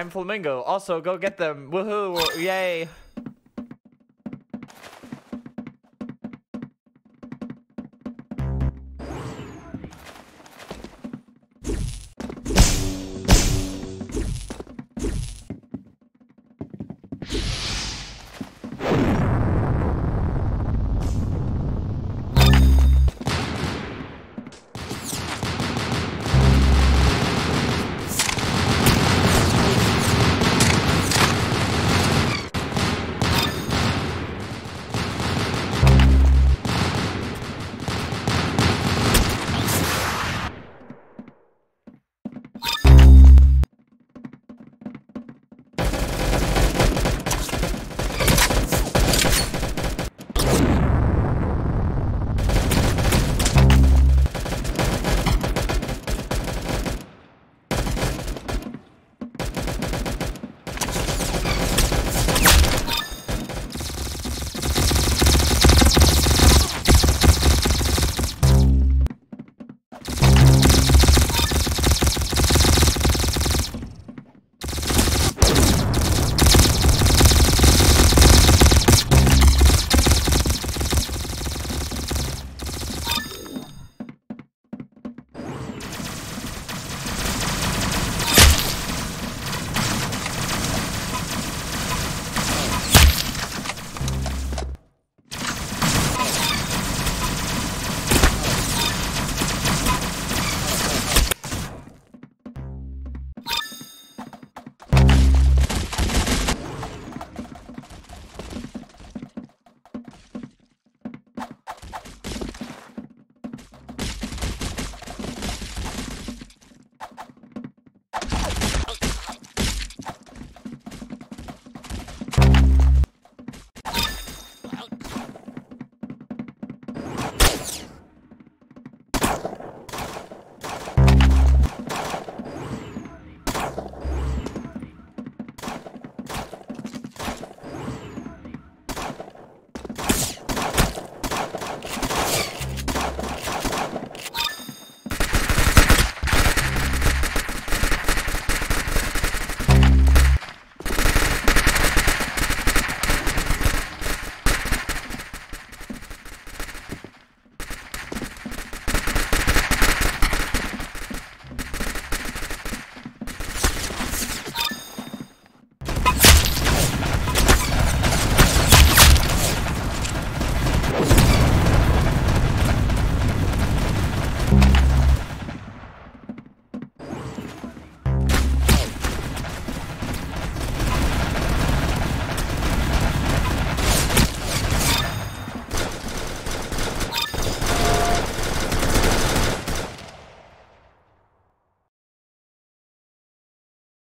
I'm Flamingo. Also, go get them. Woohoo! Yay!